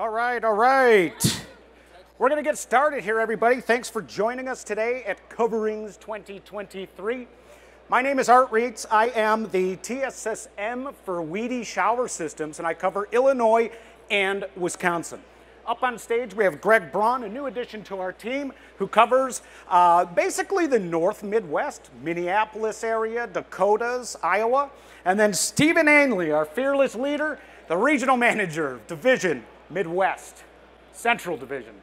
All right, all right. We're going to get started here, everybody. Thanks for joining us today at Coverings 2023. My name is Art Reetz. I am the TSSM for Wedi Shower Systems, and I cover Illinois and Wisconsin. Up on stage, we have Greg Braun, a new addition to our team, who covers uh, basically the North Midwest, Minneapolis area, Dakotas, Iowa. And then Stephen Ainley, our fearless leader, the regional manager, Division Midwest, Central Division.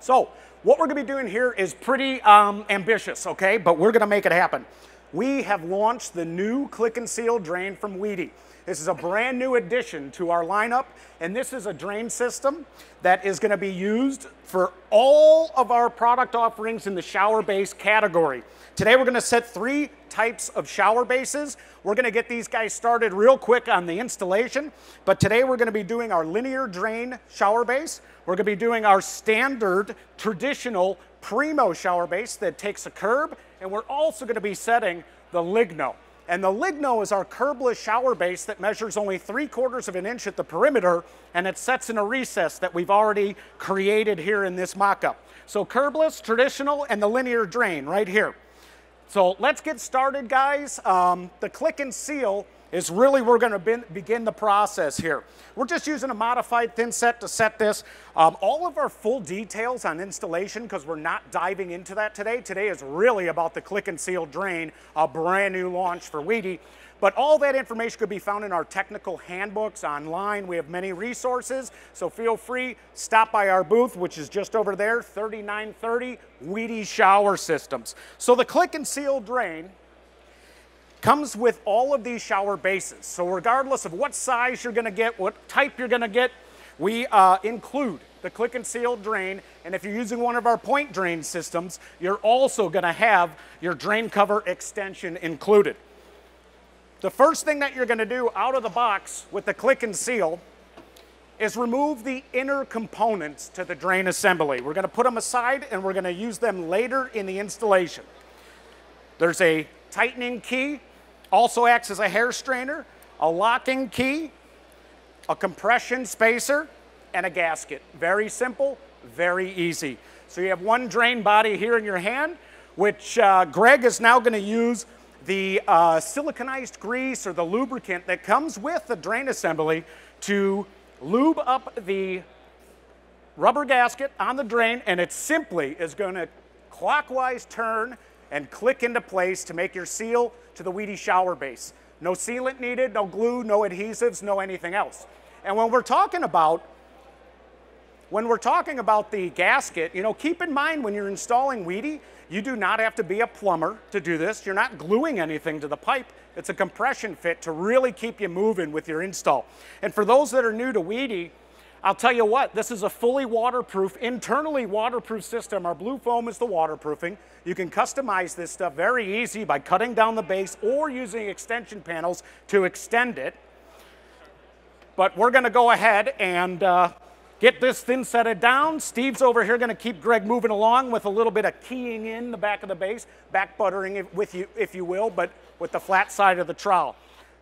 So, what we're going to be doing here is pretty um, ambitious, okay? But we're going to make it happen. We have launched the new Click and Seal drain from Wedi. This is a brand new addition to our lineup, and this is a drain system that is going to be used for all of our product offerings in the shower base category. Today we're going to set three types of shower bases. We're going to get these guys started real quick on the installation, but today we're going to be doing our linear drain shower base. We're going to be doing our standard traditional Primo shower base that takes a curb, and we're also going to be setting the Ligno. And the Ligno is our curbless shower base that measures only three quarters of an inch at the perimeter and it sets in a recess that we've already created here in this mock-up. So curbless, traditional, and the linear drain right here. So let's get started, guys. Um, the click and seal is really we're going to begin the process here. We're just using a modified thin set to set this. Um, all of our full details on installation, because we're not diving into that today. Today is really about the click and seal drain, a brand new launch for Wedi. But all that information could be found in our technical handbooks online. We have many resources, so feel free, stop by our booth, which is just over there, 3930 Wedi Shower Systems. So the click and seal drain Comes with all of these shower bases. So regardless of what size you're gonna get, what type you're gonna get, we uh, include the click and seal drain. And if you're using one of our point drain systems, you're also gonna have your drain cover extension included. The first thing that you're gonna do out of the box with the click and seal is remove the inner components to the drain assembly. We're gonna put them aside and we're gonna use them later in the installation. There's a tightening key also acts as a hair strainer, a locking key, a compression spacer, and a gasket. Very simple, very easy. So you have one drain body here in your hand, which uh, Greg is now going to use the uh, siliconized grease or the lubricant that comes with the drain assembly to lube up the rubber gasket on the drain, and it simply is going to clockwise turn and click into place to make your seal to the wedi shower base. No sealant needed, no glue, no adhesives, no anything else. And when we're talking about when we're talking about the gasket, you know, keep in mind when you're installing Wedi, you do not have to be a plumber to do this. You're not gluing anything to the pipe. It's a compression fit to really keep you moving with your install. And for those that are new to Wedi, I'll tell you what, this is a fully waterproof, internally waterproof system. Our blue foam is the waterproofing. You can customize this stuff very easy by cutting down the base or using extension panels to extend it. But we're gonna go ahead and uh, get this thin setted down. Steve's over here gonna keep Greg moving along with a little bit of keying in the back of the base, back buttering it with you, if you will, but with the flat side of the trowel.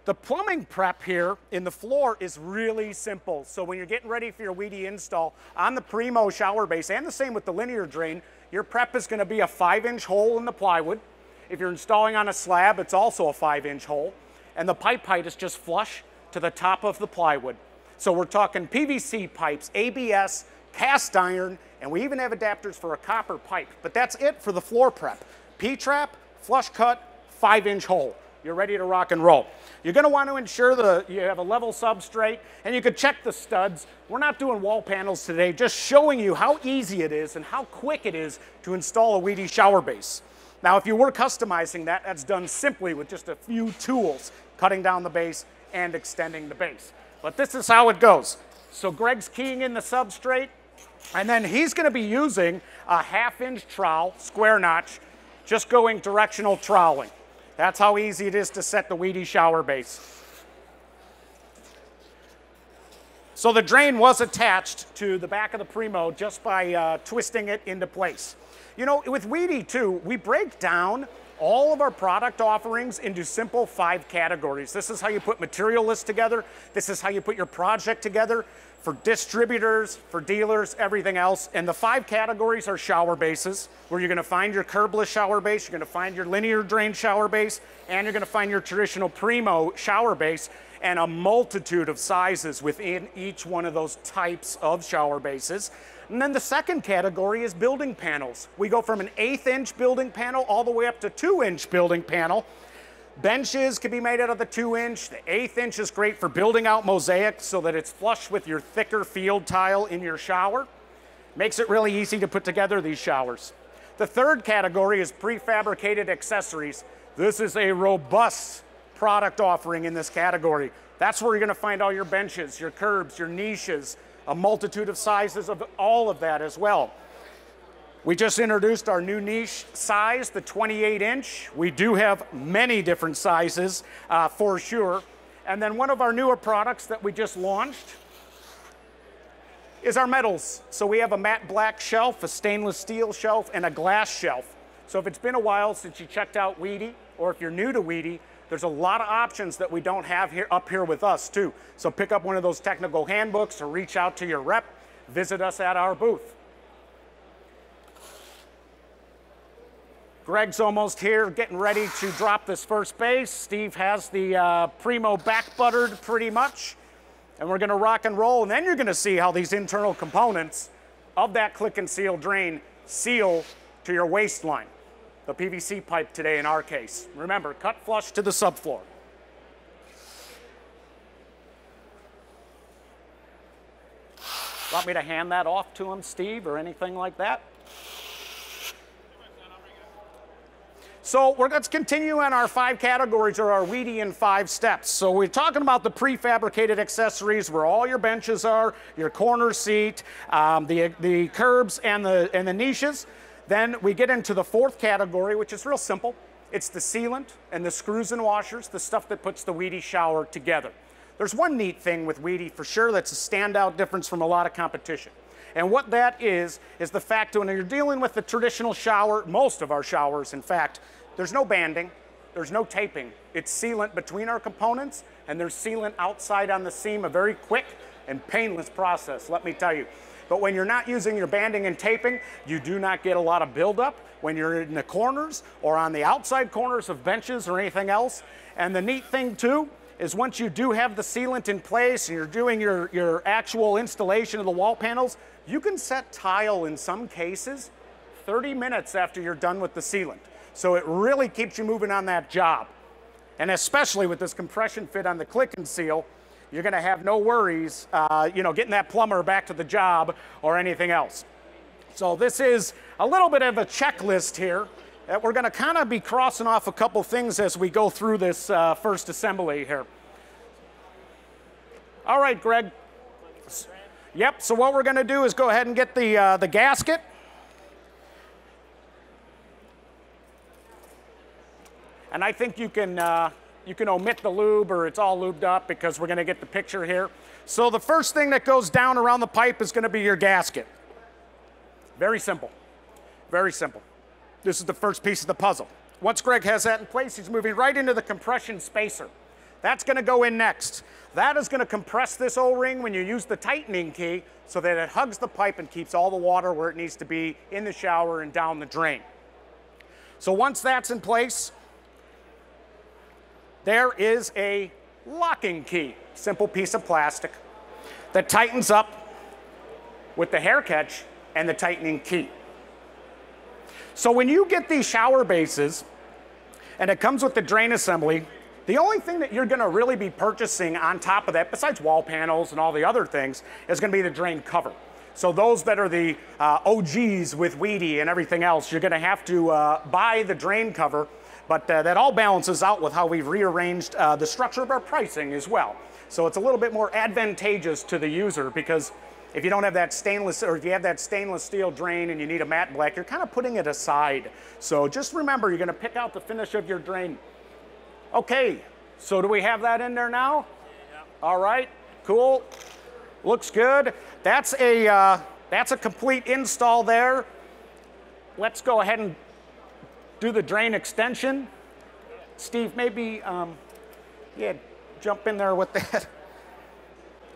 The plumbing prep here in the floor is really simple. So when you're getting ready for your Wedi install on the Primo shower base, and the same with the linear drain, your prep is gonna be a five inch hole in the plywood. If you're installing on a slab, it's also a five inch hole. And the pipe height is just flush to the top of the plywood. So we're talking PVC pipes, ABS, cast iron, and we even have adapters for a copper pipe. But that's it for the floor prep. P-trap, flush cut, five inch hole you're ready to rock and roll. You're going to want to ensure that you have a level substrate and you could check the studs. We're not doing wall panels today, just showing you how easy it is and how quick it is to install a wedi shower base. Now, if you were customizing that, that's done simply with just a few tools, cutting down the base and extending the base. But this is how it goes. So Greg's keying in the substrate, and then he's going to be using a half inch trowel, square notch, just going directional troweling. That's how easy it is to set the wedi shower base. So the drain was attached to the back of the Primo just by uh, twisting it into place. You know, with Wedi too, we break down all of our product offerings into simple five categories. This is how you put material lists together. This is how you put your project together for distributors, for dealers, everything else. And the five categories are shower bases, where you're gonna find your curbless shower base, you're gonna find your linear drain shower base, and you're gonna find your traditional Primo shower base, and a multitude of sizes within each one of those types of shower bases. And then the second category is building panels. We go from an eighth inch building panel all the way up to two inch building panel. Benches can be made out of the two inch. The eighth inch is great for building out mosaics so that it's flush with your thicker field tile in your shower. Makes it really easy to put together these showers. The third category is prefabricated accessories. This is a robust product offering in this category. That's where you're gonna find all your benches, your curbs, your niches, a multitude of sizes of all of that as well. We just introduced our new niche size, the 28 inch. We do have many different sizes uh, for sure. And then one of our newer products that we just launched is our metals. So we have a matte black shelf, a stainless steel shelf, and a glass shelf. So if it's been a while since you checked out Wedi, or if you're new to Wedi, there's a lot of options that we don't have here up here with us too. So pick up one of those technical handbooks or reach out to your rep, visit us at our booth. Greg's almost here, getting ready to drop this first base. Steve has the uh, Primo back buttered pretty much. And we're gonna rock and roll, and then you're gonna see how these internal components of that click and seal drain seal to your waste line the PVC pipe today in our case. Remember, cut flush to the subfloor. Want me to hand that off to him, Steve, or anything like that? So we're, let's continue on our five categories or our Wedi in five steps. So we're talking about the prefabricated accessories where all your benches are, your corner seat, um, the, the curbs and the, and the niches. Then we get into the fourth category, which is real simple. It's the sealant and the screws and washers, the stuff that puts the Wedi shower together. There's one neat thing with Wedi for sure that's a standout difference from a lot of competition. And what that is, is the fact when you're dealing with the traditional shower, most of our showers, in fact, there's no banding, there's no taping. It's sealant between our components, and there's sealant outside on the seam, a very quick and painless process, let me tell you. But when you're not using your banding and taping, you do not get a lot of buildup when you're in the corners or on the outside corners of benches or anything else. And the neat thing too is once you do have the sealant in place and you're doing your, your actual installation of the wall panels, you can set tile in some cases 30 minutes after you're done with the sealant. So it really keeps you moving on that job. And especially with this compression fit on the click and seal, you're going to have no worries, uh, you know, getting that plumber back to the job or anything else. So this is a little bit of a checklist here that we're going to kind of be crossing off a couple things as we go through this uh, first assembly here. All right, Greg. Yep, so what we're going to do is go ahead and get the, uh, the gasket. And I think you can, uh, you can omit the lube or it's all lubed up because we're gonna get the picture here. So the first thing that goes down around the pipe is gonna be your gasket. Very simple, very simple. This is the first piece of the puzzle. Once Greg has that in place, he's moving right into the compression spacer. That's gonna go in next. That is gonna compress this O-ring when you use the tightening key so that it hugs the pipe and keeps all the water where it needs to be in the shower and down the drain. So once that's in place, there is a locking key, simple piece of plastic that tightens up with the hair catch and the tightening key. So when you get these shower bases and it comes with the drain assembly, the only thing that you're gonna really be purchasing on top of that, besides wall panels and all the other things, is gonna be the drain cover. So those that are the uh, OGs with Wedi and everything else, you're gonna have to uh, buy the drain cover but uh, that all balances out with how we've rearranged uh, the structure of our pricing as well. So it's a little bit more advantageous to the user because if you don't have that stainless, or if you have that stainless steel drain and you need a matte black, you're kind of putting it aside. So just remember, you're gonna pick out the finish of your drain. Okay, so do we have that in there now? Yeah. All right, cool. Looks good. That's a, uh, that's a complete install there. Let's go ahead and do the drain extension. Steve, maybe, um, yeah, jump in there with that.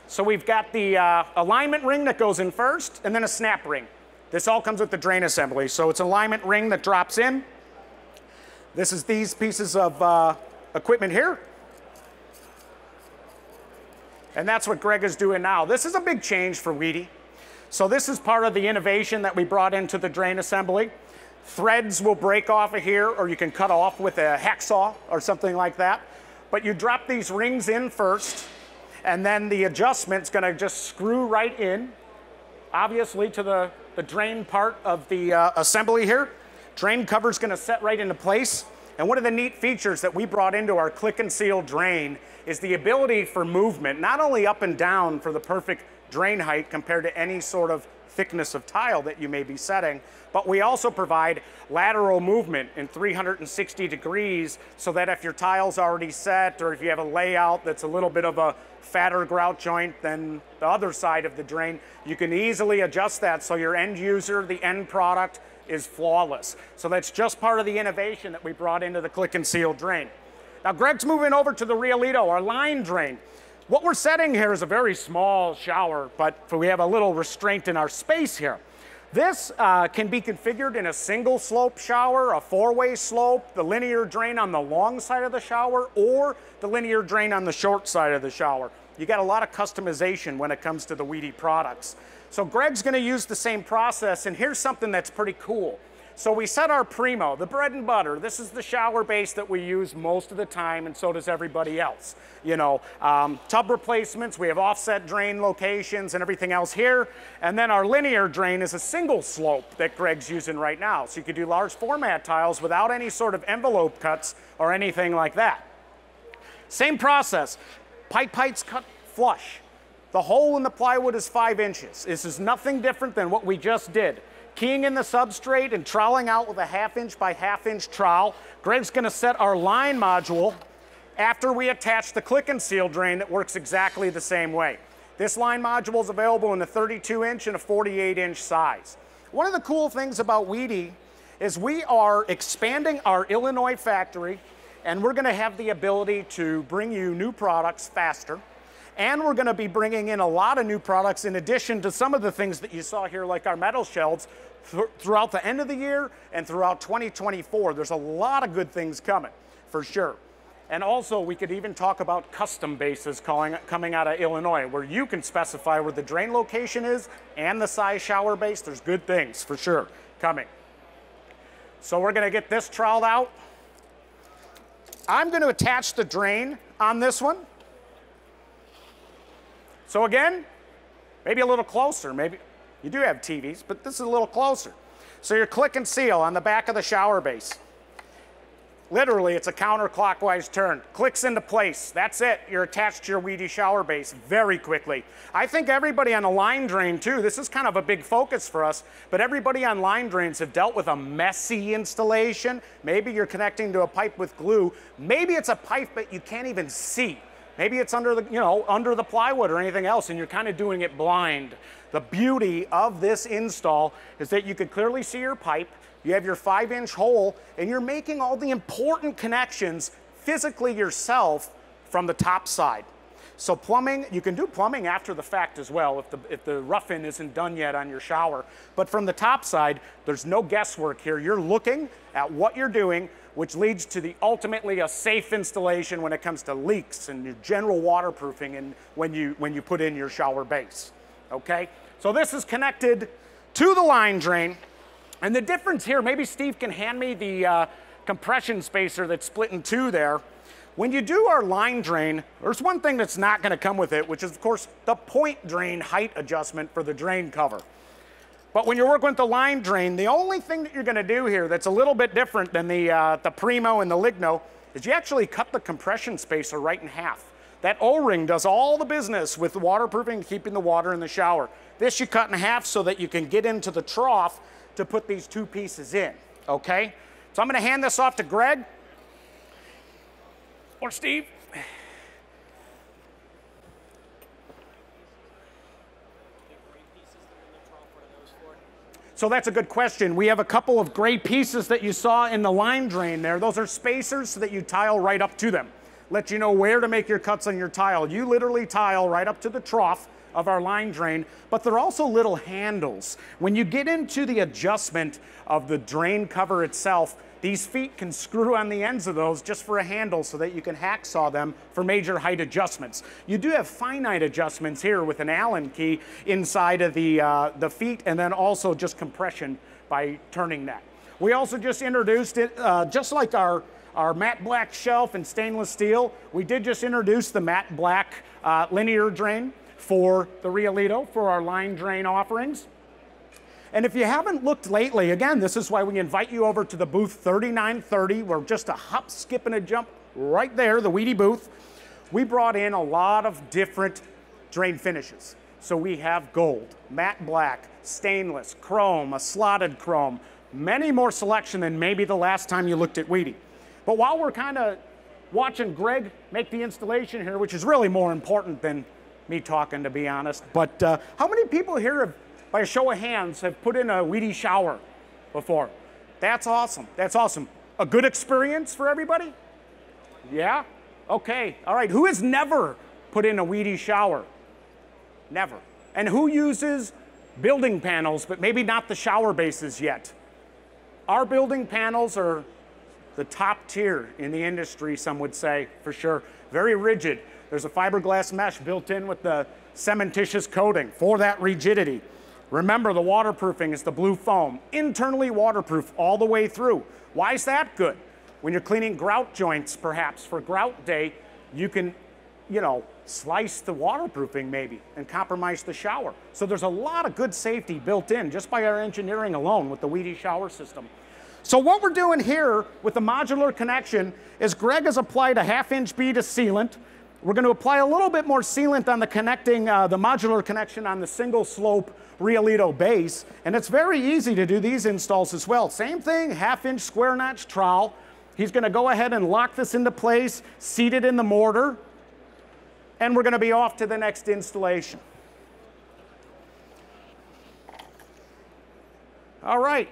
So we've got the uh, alignment ring that goes in first, and then a snap ring. This all comes with the drain assembly. So it's alignment ring that drops in. This is these pieces of uh, equipment here. And that's what Greg is doing now. This is a big change for Wedi. So this is part of the innovation that we brought into the drain assembly. Threads will break off of here, or you can cut off with a hacksaw or something like that. But you drop these rings in first, and then the adjustment's gonna just screw right in, obviously to the, the drain part of the uh, assembly here. Drain cover's gonna set right into place. And one of the neat features that we brought into our click and seal drain is the ability for movement, not only up and down for the perfect drain height compared to any sort of thickness of tile that you may be setting, but we also provide lateral movement in 360 degrees so that if your tile's already set or if you have a layout that's a little bit of a fatter grout joint than the other side of the drain, you can easily adjust that so your end user, the end product, is flawless. So that's just part of the innovation that we brought into the click and seal drain. Now Greg's moving over to the Riolito, our line drain. What we're setting here is a very small shower, but we have a little restraint in our space here. This uh, can be configured in a single slope shower, a four-way slope, the linear drain on the long side of the shower, or the linear drain on the short side of the shower. You got a lot of customization when it comes to the Wedi products. So Greg's gonna use the same process, and here's something that's pretty cool. So we set our Primo, the bread and butter. This is the shower base that we use most of the time, and so does everybody else. You know, um, tub replacements, we have offset drain locations and everything else here. And then our linear drain is a single slope that Greg's using right now. So you could do large format tiles without any sort of envelope cuts or anything like that. Same process, pipe heights cut flush. The hole in the plywood is five inches. This is nothing different than what we just did keying in the substrate and troweling out with a half inch by half inch trowel. Greg's gonna set our line module after we attach the click and seal drain that works exactly the same way. This line module is available in a 32 inch and a 48 inch size. One of the cool things about Wedi is we are expanding our Illinois factory and we're gonna have the ability to bring you new products faster. And we're gonna be bringing in a lot of new products in addition to some of the things that you saw here, like our metal shelves, th throughout the end of the year and throughout 2024. There's a lot of good things coming, for sure. And also, we could even talk about custom bases calling, coming out of Illinois, where you can specify where the drain location is and the size shower base. There's good things, for sure, coming. So we're gonna get this troweled out. I'm gonna attach the drain on this one. So again, maybe a little closer. Maybe you do have TVs, but this is a little closer. So your click and seal on the back of the shower base. Literally, it's a counterclockwise turn. Clicks into place. That's it. You're attached to your Wedi shower base very quickly. I think everybody on a line drain, too, this is kind of a big focus for us, but everybody on line drains have dealt with a messy installation. Maybe you're connecting to a pipe with glue. Maybe it's a pipe that you can't even see. Maybe it's under the, you know, under the plywood or anything else, and you're kind of doing it blind. The beauty of this install is that you could clearly see your pipe, you have your five inch hole, and you're making all the important connections physically yourself from the top side. So plumbing, you can do plumbing after the fact as well if the, if the rough-in isn't done yet on your shower. But from the top side, there's no guesswork here. You're looking at what you're doing, which leads to the ultimately a safe installation when it comes to leaks and your general waterproofing and when you, when you put in your shower base, okay? So this is connected to the line drain. And the difference here, maybe Steve can hand me the uh, compression spacer that's split in two there. When you do our line drain, there's one thing that's not gonna come with it, which is of course the point drain height adjustment for the drain cover. But when you're working with the line drain, the only thing that you're gonna do here that's a little bit different than the, uh, the Primo and the Ligno is you actually cut the compression spacer right in half. That O-ring does all the business with waterproofing, keeping the water in the shower. This you cut in half so that you can get into the trough to put these two pieces in, okay? So I'm gonna hand this off to Greg or Steve. So that's a good question. We have a couple of gray pieces that you saw in the line drain there. Those are spacers so that you tile right up to them. Let you know where to make your cuts on your tile. You literally tile right up to the trough of our line drain, but they're also little handles. When you get into the adjustment of the drain cover itself, these feet can screw on the ends of those just for a handle so that you can hacksaw them for major height adjustments. You do have finite adjustments here with an Allen key inside of the, uh, the feet and then also just compression by turning that. We also just introduced it, uh, just like our, our matte black shelf and stainless steel, we did just introduce the matte black uh, linear drain for the Riolito for our line drain offerings. And if you haven't looked lately, again, this is why we invite you over to the booth 3930. We're just a hop, skip, and a jump right there, the Wedi booth. We brought in a lot of different drain finishes. So we have gold, matte black, stainless, chrome, a slotted chrome, many more selection than maybe the last time you looked at Wedi. But while we're kind of watching Greg make the installation here, which is really more important than me talking, to be honest, but uh, how many people here have by a show of hands, have put in a wedi shower before. That's awesome. That's awesome. A good experience for everybody? Yeah? Okay. All right. Who has never put in a wedi shower? Never. And who uses building panels, but maybe not the shower bases yet? Our building panels are the top tier in the industry, some would say, for sure. Very rigid. There's a fiberglass mesh built in with the cementitious coating for that rigidity. Remember, the waterproofing is the blue foam, internally waterproof all the way through. Why is that good? When you're cleaning grout joints, perhaps for grout day, you can, you know, slice the waterproofing maybe and compromise the shower. So there's a lot of good safety built in just by our engineering alone with the Wedi shower system. So what we're doing here with the modular connection is Greg has applied a half inch bead of sealant. We're going to apply a little bit more sealant on the connecting, uh, the modular connection on the single slope Riolito base, and it's very easy to do these installs as well. Same thing, half inch square notch trowel. He's gonna go ahead and lock this into place, seat it in the mortar, and we're gonna be off to the next installation. All right,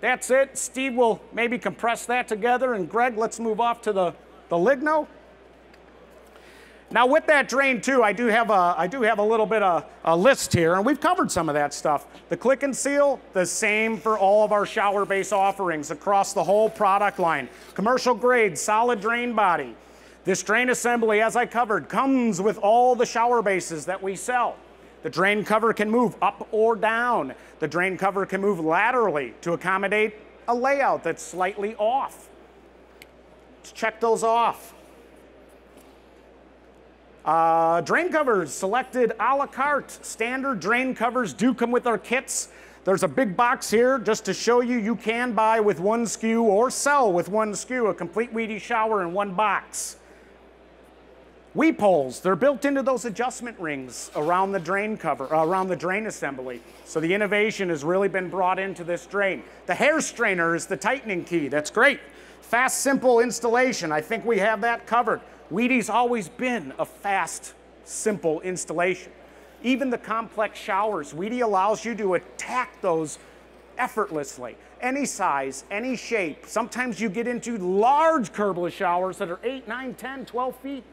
that's it. Steve will maybe compress that together, and Greg, let's move off to the, the Ligno. Now with that drain too, I do have a, I do have a little bit of a list here, and we've covered some of that stuff. The click and seal, the same for all of our shower base offerings across the whole product line. Commercial grade, solid drain body. This drain assembly, as I covered, comes with all the shower bases that we sell. The drain cover can move up or down. The drain cover can move laterally to accommodate a layout that's slightly off. Let's check those off. Uh, drain covers selected a la carte. Standard drain covers do come with our kits. There's a big box here just to show you you can buy with one SKU or sell with one SKU a complete wedi shower in one box. Weep holes, they're built into those adjustment rings around the drain cover, uh, around the drain assembly. So the innovation has really been brought into this drain. The hair strainer is the tightening key, that's great. Fast, simple installation, I think we have that covered. Wedi's always been a fast, simple installation. Even the complex showers, Wedi allows you to attack those effortlessly. Any size, any shape. Sometimes you get into large curbless showers that are 8, 9, 10, 12 feet.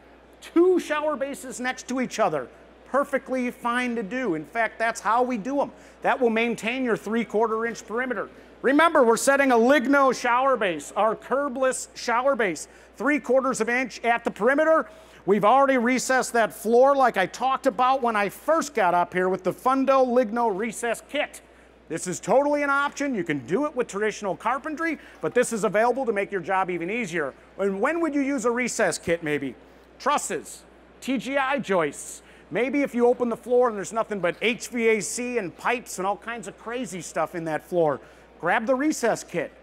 Two shower bases next to each other. Perfectly fine to do. In fact, that's how we do them. That will maintain your three quarter inch perimeter. Remember, we're setting a Ligno shower base, our curbless shower base, three quarters of an inch at the perimeter. We've already recessed that floor like I talked about when I first got up here with the Fundo Ligno recess kit. This is totally an option. You can do it with traditional carpentry, but this is available to make your job even easier. And when would you use a recess kit maybe? Trusses, TGI joists, Maybe if you open the floor and there's nothing but HVAC and pipes and all kinds of crazy stuff in that floor, grab the recess kit.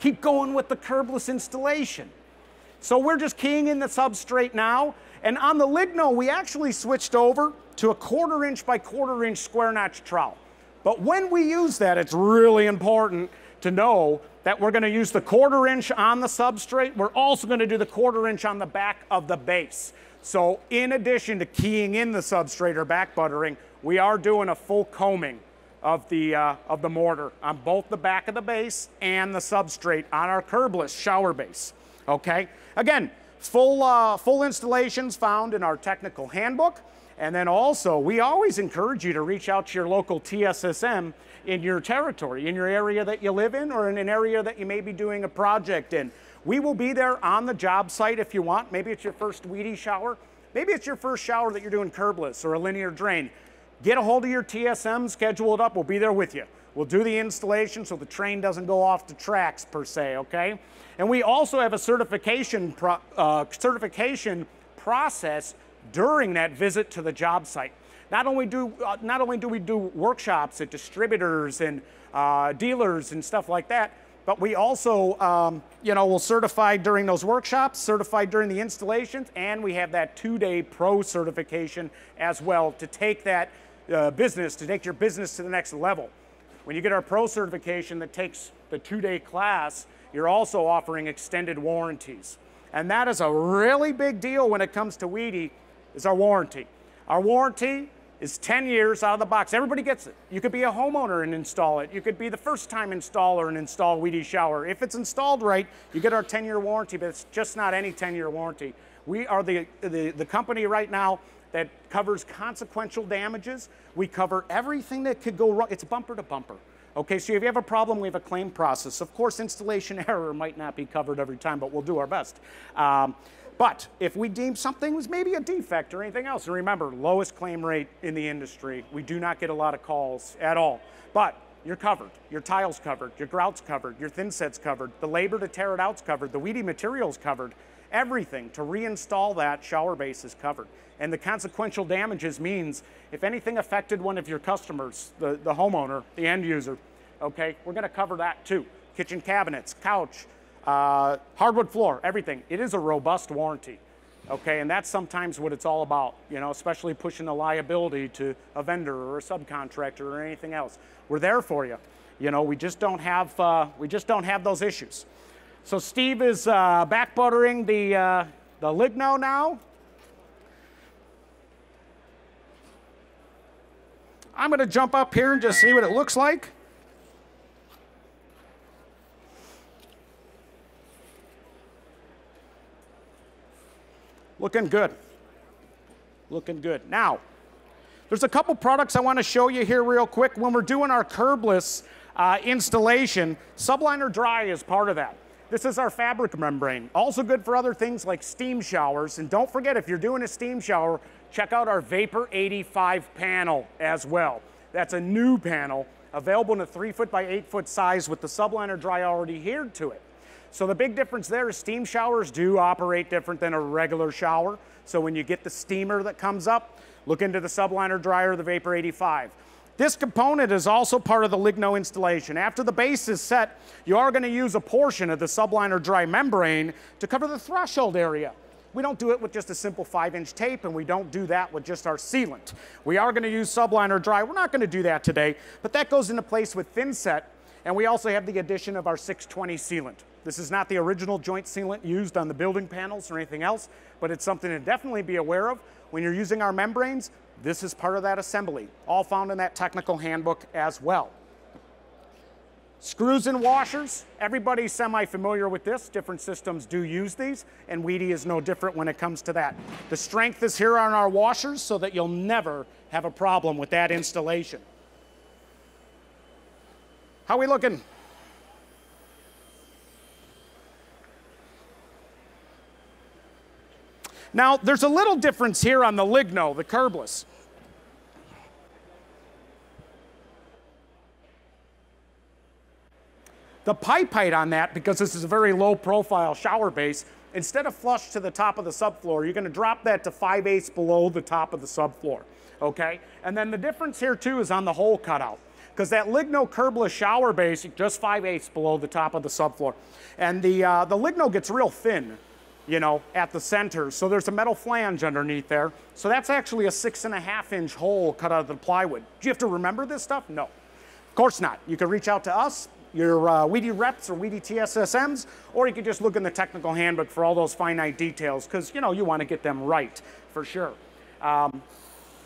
Keep going with the curbless installation. So we're just keying in the substrate now. And on the Ligno, we actually switched over to a quarter inch by quarter inch square notch trowel. But when we use that, it's really important to know that we're gonna use the quarter inch on the substrate. We're also gonna do the quarter inch on the back of the base. So in addition to keying in the substrate or back buttering, we are doing a full combing of the, uh, of the mortar on both the back of the base and the substrate on our curbless shower base. Okay? Again, full, uh, full installations found in our technical handbook. And then also, we always encourage you to reach out to your local TSSM in your territory, in your area that you live in, or in an area that you may be doing a project in. We will be there on the job site if you want. Maybe it's your first wedi shower. Maybe it's your first shower that you're doing curbless or a linear drain. Get a hold of your TSM, schedule it up, we'll be there with you. We'll do the installation so the train doesn't go off the tracks per se, okay? And we also have a certification, pro, uh, certification process during that visit to the job site. Not only do, uh, not only do we do workshops at distributors and uh, dealers and stuff like that, but we also, um, you know, will certify during those workshops, certify during the installations, and we have that two-day pro certification as well to take that uh, business, to take your business to the next level. When you get our pro certification that takes the two-day class, you're also offering extended warranties. And that is a really big deal when it comes to Wedi, is our warranty. Our warranty is 10 years out of the box. Everybody gets it. You could be a homeowner and install it. You could be the first time installer and install Wedi Shower. If it's installed right, you get our 10 year warranty, but it's just not any 10 year warranty. We are the, the, the company right now that covers consequential damages. We cover everything that could go wrong. It's bumper to bumper. Okay, so if you have a problem, we have a claim process. Of course, installation error might not be covered every time, but we'll do our best. Um, but if we deem something was maybe a defect or anything else, and remember, lowest claim rate in the industry, we do not get a lot of calls at all. But you're covered. Your tile's covered, your grout's covered, your thin set's covered, the labor to tear it out's covered, the wedi material's covered. Everything to reinstall that shower base is covered. And the consequential damages means if anything affected one of your customers, the, the homeowner, the end user, okay, we're gonna cover that too. Kitchen cabinets, couch, uh, hardwood floor, everything. It is a robust warranty. Okay, and that's sometimes what it's all about, you know, especially pushing the liability to a vendor or a subcontractor or anything else. We're there for you. You know, we just don't have uh, we just don't have those issues. So Steve is uh, back buttering the uh, the Ligno now. I'm going to jump up here and just see what it looks like. Looking good. Looking good. Now, there's a couple products I want to show you here real quick. When we're doing our curbless uh, installation, Subliner Dry is part of that. This is our fabric membrane. Also good for other things like steam showers. And don't forget, if you're doing a steam shower, check out our Vapor 85 panel as well. That's a new panel available in a three foot by eight foot size with the Subliner Dry already adhered to it. So the big difference there is steam showers do operate different than a regular shower. So when you get the steamer that comes up, look into the subliner dryer, the Vapor 85. This component is also part of the Ligno installation. After the base is set, you are going to use a portion of the subliner dry membrane to cover the threshold area. We don't do it with just a simple five inch tape and we don't do that with just our sealant. We are gonna use subliner dry. We're not gonna do that today, but that goes into place with thin set and we also have the addition of our 620 sealant. This is not the original joint sealant used on the building panels or anything else, but it's something to definitely be aware of. When you're using our membranes, this is part of that assembly, all found in that technical handbook as well. Screws and washers, everybody's semi-familiar with this. Different systems do use these, and Wedi is no different when it comes to that. The strength is here on our washers so that you'll never have a problem with that installation. How we looking? Now, there's a little difference here on the Ligno, the curbless. The pipe height on that, because this is a very low profile shower base, instead of flush to the top of the subfloor, you're gonna drop that to 5 eighths below the top of the subfloor, okay? And then the difference here too is on the hole cutout because that Ligno curbless shower base, just 5 eighths below the top of the subfloor. And the, uh, the Ligno gets real thin you know, at the center. So there's a metal flange underneath there. So that's actually a six and a half inch hole cut out of the plywood. Do you have to remember this stuff? No. Of course not. You can reach out to us, your uh, Wedi reps or Wedi TSSMs, or you can just look in the technical handbook for all those finite details because, you know, you want to get them right for sure. Um,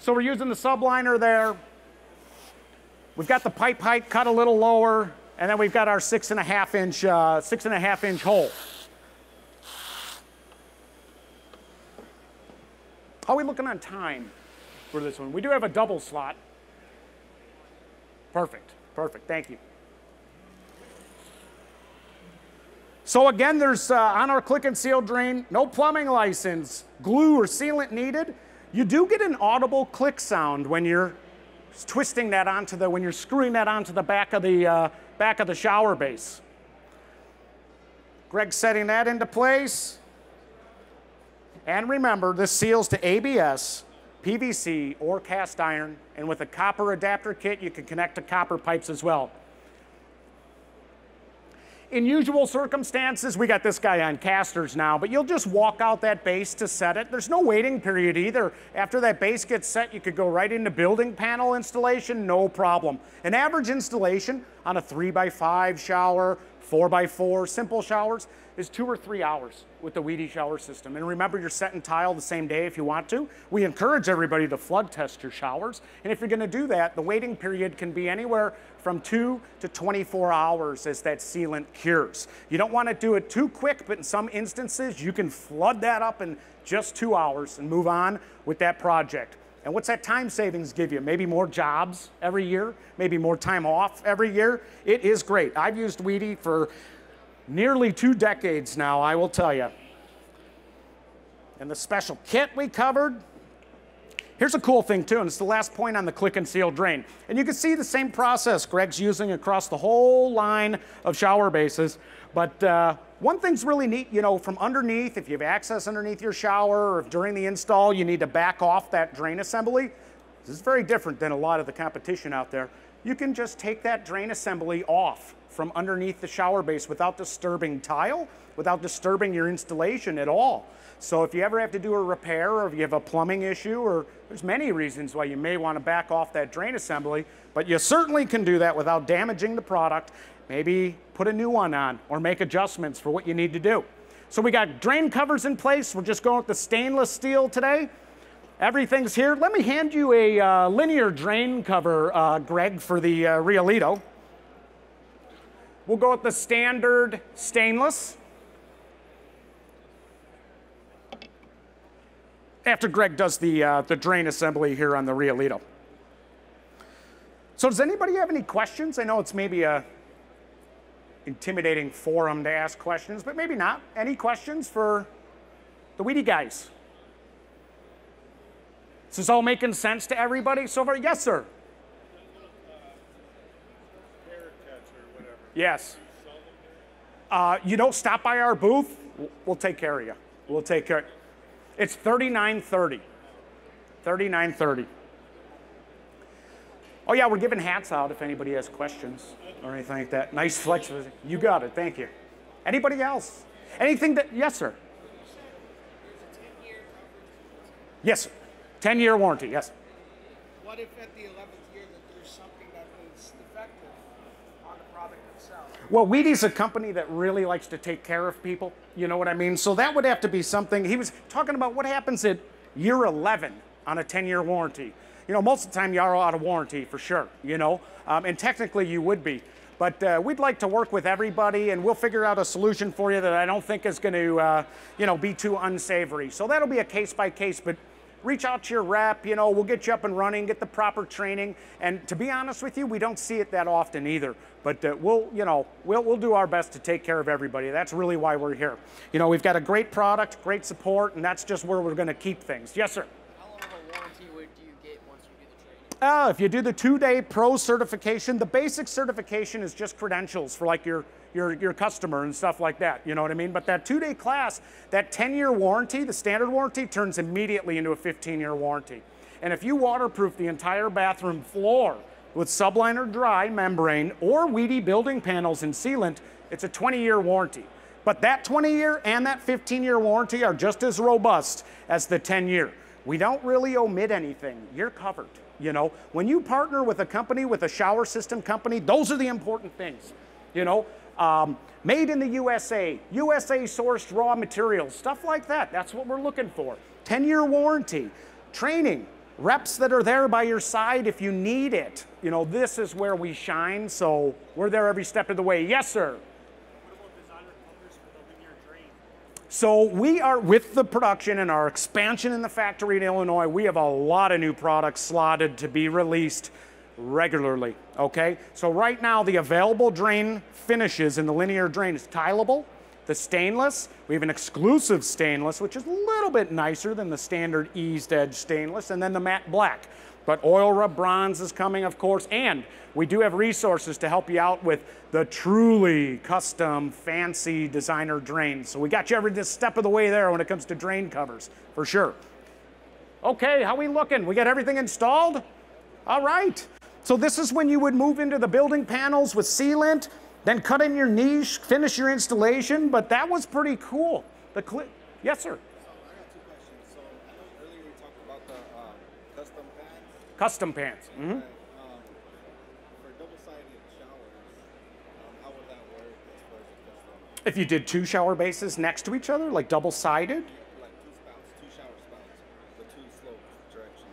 so we're using the subliner there. We've got the pipe height cut a little lower, and then we've got our six and a half inch, uh, six and a half inch hole. How are we looking on time for this one? We do have a double slot. Perfect, perfect, thank you. So again, there's uh, on our click and seal drain, no plumbing license, glue or sealant needed. You do get an audible click sound when you're twisting that onto the, when you're screwing that onto the back of the, uh, back of the shower base. Greg setting that into place. And remember, this seals to ABS, PVC, or cast iron. And with a copper adapter kit, you can connect to copper pipes as well. In usual circumstances, we got this guy on casters now, but you'll just walk out that base to set it. There's no waiting period either. After that base gets set, you could go right into building panel installation, no problem. An average installation on a three by five shower, four by four, simple showers, is two or three hours with the wedi shower system. And remember, you're setting tile the same day if you want to. We encourage everybody to flood test your showers. And if you're gonna do that, the waiting period can be anywhere from two to 24 hours as that sealant cures. You don't wanna do it too quick, but in some instances, you can flood that up in just two hours and move on with that project. And what's that time savings give you? Maybe more jobs every year, maybe more time off every year. It is great. I've used Wedi for nearly two decades now, I will tell you. And the special kit we covered. Here's a cool thing too, and it's the last point on the click and seal drain. And you can see the same process Greg's using across the whole line of shower bases. But uh, one thing's really neat, you know, from underneath, if you have access underneath your shower or if during the install you need to back off that drain assembly, this is very different than a lot of the competition out there. You can just take that drain assembly off from underneath the shower base without disturbing tile, without disturbing your installation at all. So if you ever have to do a repair or if you have a plumbing issue or there's many reasons why you may want to back off that drain assembly, but you certainly can do that without damaging the product. Maybe put a new one on or make adjustments for what you need to do. So we got drain covers in place. We're just going with the stainless steel today. Everything's here. Let me hand you a uh, linear drain cover, uh, Greg, for the uh. We'll go with the standard stainless. After Greg does the, uh, the drain assembly here on the Riolito. So does anybody have any questions? I know it's maybe a intimidating forum to ask questions, but maybe not. Any questions for the wedi guys? Is this all making sense to everybody so far? Yes, sir. Yes. Uh, you don't stop by our booth, we'll take care of you. We'll take care. It's 3930. 3930. Oh yeah, we're giving hats out if anybody has questions or anything like that. Nice flex. You got it. Thank you. Anybody else? Anything that? Yes, sir. Yes, sir. 10 year warranty. Yes. What if at the 11th year that there's something that is defective on the product itself? Well, Wedi's a company that really likes to take care of people. You know what I mean? So that would have to be something. He was talking about what happens at year 11 on a 10 year warranty. You know, most of the time you are out of warranty for sure, you know, um, and technically you would be. But uh, we'd like to work with everybody, and we'll figure out a solution for you that I don't think is going to, uh, you know, be too unsavory. So that'll be a case by case. But reach out to your rep, you know, we'll get you up and running, get the proper training. And to be honest with you, we don't see it that often either. But uh, we'll, you know, we'll, we'll do our best to take care of everybody. That's really why we're here. You know, we've got a great product, great support, and that's just where we're going to keep things. Yes, sir. How long of a warranty would do you get once you do Uh, if you do the two-day pro certification, the basic certification is just credentials for like your your, your customer and stuff like that. You know what I mean? But that two day class, that 10 year warranty, the standard warranty, turns immediately into a 15 year warranty. And if you waterproof the entire bathroom floor with subliner dry membrane or wedi building panels and sealant, it's a 20 year warranty. But that 20 year and that 15 year warranty are just as robust as the 10 year. We don't really omit anything. You're covered. You know, when you partner with a company, with a shower system company, those are the important things. You know, um, made in the USA, USA sourced raw materials, stuff like that. That's what we're looking for. 10 year warranty, training. reps that are there by your side if you need it. You know, this is where we shine, so we're there every step of the way. Yes, sir. So we are with the production and our expansion in the factory in Illinois. We have a lot of new products slotted to be released regularly. Okay, so right now the available drain finishes in the linear drain is tileable, the stainless. We have an exclusive stainless, which is a little bit nicer than the standard eased edge stainless, and then the matte black. But oil rub bronze is coming, of course, and we do have resources to help you out with the truly custom, fancy designer drains. So we got you every step of the way there when it comes to drain covers, for sure. Okay, how we looking? We got everything installed? All right. So this is when you would move into the building panels with sealant, then cut in your niche, finish your installation, but that was pretty cool. The cli- yes, sir. So I got two questions. So I know earlier we talked about the um, custom pads. Custom pants. hmm Um, for double-sided showers, um, how would that work as far Mm-hmm. as the custom? If you did two shower bases next to each other, like double sided, Like two spouts, two shower spouts, the two slope directions.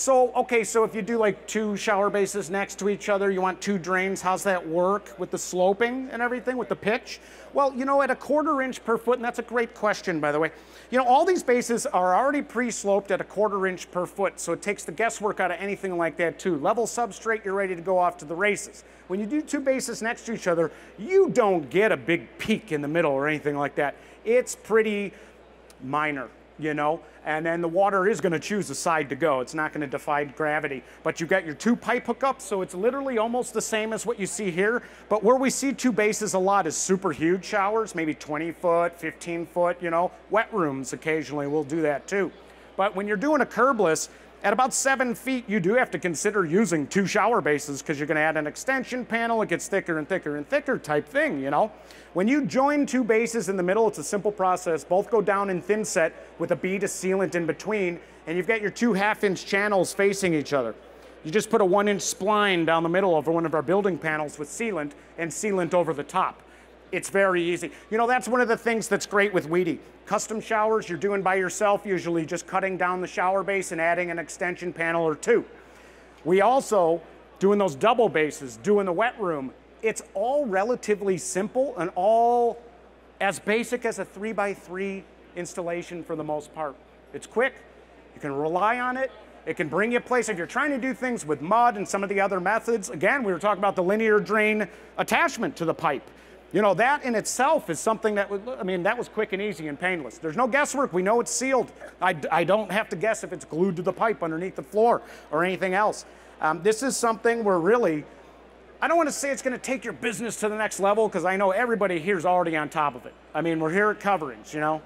So, okay, so if you do like two shower bases next to each other, you want two drains, how's that work with the sloping and everything, with the pitch? Well, you know, at a quarter inch per foot, and that's a great question, by the way. You know, all these bases are already pre-sloped at a quarter inch per foot, so it takes the guesswork out of anything like that too. Level substrate, you're ready to go off to the races. When you do two bases next to each other, you don't get a big peak in the middle or anything like that. It's pretty minor, you know, and then the water is going to choose the side to go. It's not going to defy gravity. But you've got your two pipe hookups, so it's literally almost the same as what you see here. But where we see two bases a lot is super huge showers, maybe 20 foot, 15 foot, you know, wet rooms occasionally will do that too. But when you're doing a curbless, at about seven feet, you do have to consider using two shower bases because you're going to add an extension panel. It gets thicker and thicker and thicker type thing, you know. When you join two bases in the middle, it's a simple process. Both go down in thin set with a bead of sealant in between, and you've got your two half-inch channels facing each other. You just put a one-inch spline down the middle of one of our building panels with sealant and sealant over the top. It's very easy. You know, that's one of the things that's great with Wedi. Custom showers you're doing by yourself, usually just cutting down the shower base and adding an extension panel or two. We also, doing those double bases, doing the wet room, it's all relatively simple and all as basic as a three by three installation for the most part. It's quick, you can rely on it, it can bring you a place if you're trying to do things with mud and some of the other methods. Again, we were talking about the linear drain attachment to the pipe. You know, that in itself is something that, was, I mean, that was quick and easy and painless. There's no guesswork. We know it's sealed. I, I don't have to guess if it's glued to the pipe underneath the floor or anything else. Um, this is something where really, I don't want to say it's going to take your business to the next level because I know everybody here is already on top of it. I mean, we're here at coverings, you know.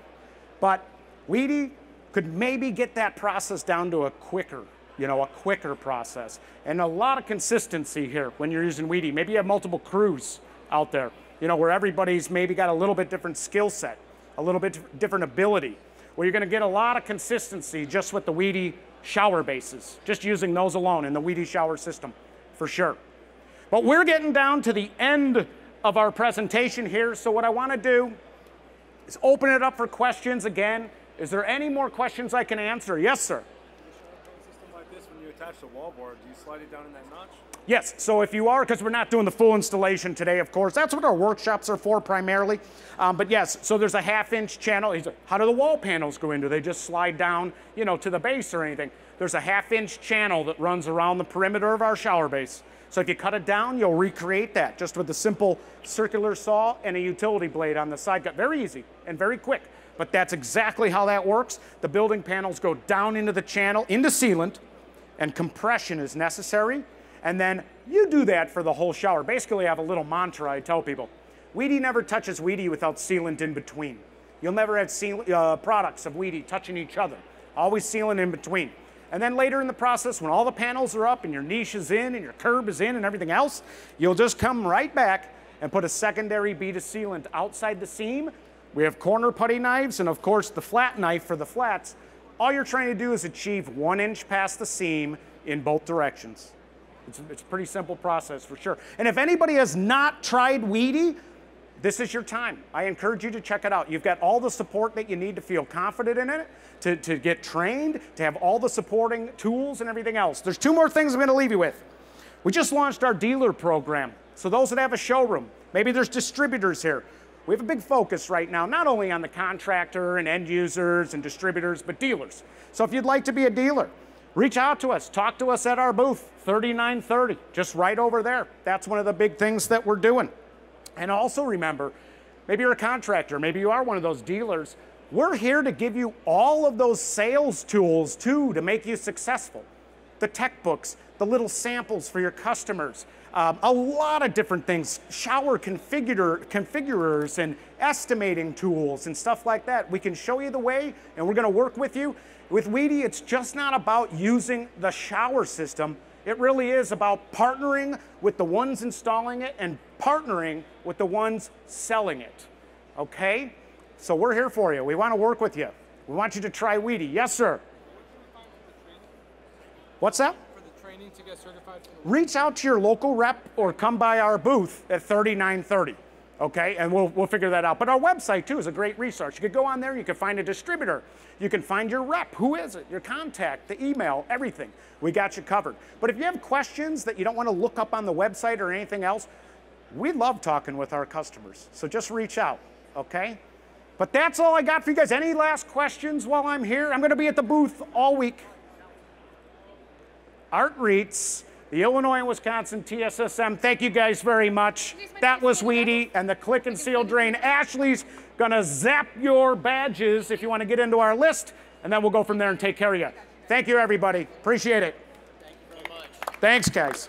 But Wedi could maybe get that process down to a quicker, you know, a quicker process. And a lot of consistency here when you're using Wedi. Maybe you have multiple crews out there, you know, where everybody's maybe got a little bit different skill set, a little bit different ability, where you're going to get a lot of consistency just with the Wedi shower bases, just using those alone in the Wedi shower system, for sure. But we're getting down to the end of our presentation here, so what I want to do is open it up for questions again. Is there any more questions I can answer? Yes, sir. system like this, when you attach the wallboard, do you slide it down in that notch? Yes, so if you are, because we're not doing the full installation today, of course, that's what our workshops are for primarily. Um, but yes, so there's a half inch channel. How do the wall panels go in? Do they just slide down, you know, to the base or anything? There's a half inch channel that runs around the perimeter of our shower base. So if you cut it down, you'll recreate that just with a simple circular saw and a utility blade on the side cut. Very easy and very quick. But that's exactly how that works. The building panels go down into the channel, into sealant, and compression is necessary. And then you do that for the whole shower. Basically, I have a little mantra I tell people. Wedi never touches Wedi without sealant in between. You'll never have seal, uh, products of Wedi touching each other. Always sealant in between. And then later in the process, when all the panels are up and your niche is in and your curb is in and everything else, you'll just come right back and put a secondary bead of sealant outside the seam. We have corner putty knives and of course the flat knife for the flats. All you're trying to do is achieve one inch past the seam in both directions. It's, it's a pretty simple process for sure. And if anybody has not tried Wedi, this is your time. I encourage you to check it out. You've got all the support that you need to feel confident in it, to, to get trained, to have all the supporting tools and everything else. There's two more things I'm going to leave you with. We just launched our dealer program. So, those that have a showroom, maybe there's distributors here. We have a big focus right now, not only on the contractor and end users and distributors, but dealers. So, if you'd like to be a dealer, reach out to us. Talk to us at our booth, 3930, just right over there. That's one of the big things that we're doing. And also remember, maybe you're a contractor, maybe you are one of those dealers. We're here to give you all of those sales tools too to make you successful. The tech books, the little samples for your customers, um, a lot of different things, shower configurator, configurers and estimating tools and stuff like that. We can show you the way and we're gonna work with you. With Wedi, it's just not about using the shower system. It really is about partnering with the ones installing it and partnering with the ones selling it. Okay? So we're here for you. We want to work with you. We want you to try Wedi. Yes, sir. What's that? For the training to get certified for Reach out to your local rep or come by our booth at 3930. Okay, and we'll, we'll figure that out. But our website too is a great resource. You could go on there, you can find a distributor, you can find your rep, who is it, your contact, the email, everything. We got you covered. But if you have questions that you don't want to look up on the website or anything else, we love talking with our customers. So just reach out, okay? But that's all I got for you guys. Any last questions while I'm here? I'm going to be at the booth all week. Art Reetz, the Illinois and Wisconsin TSSM. Thank you guys very much. That was Wedi and the Click and Seal Drain. Ashley's gonna zap your badges if you want to get into our list, and then we'll go from there and take care of you. Thank you, everybody. Appreciate it. Thank you very much. Thanks, guys.